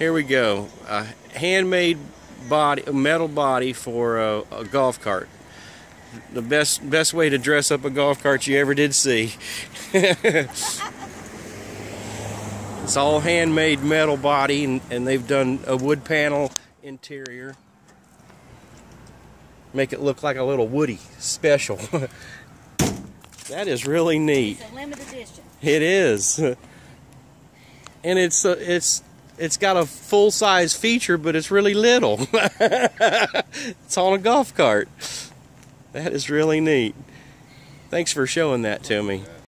Here we go. A handmade body, a metal body for a, a golf cart. The best best way to dress up a golf cart you ever did see. it's all handmade metal body, and, and they've done a wood panel interior. Make it look like a little Woody special. that is really neat. It's a limited edition. It is. and it's uh, it's it's got a full size feature, but it's really little. it's on a golf cart. That is really neat. Thanks for showing that to me.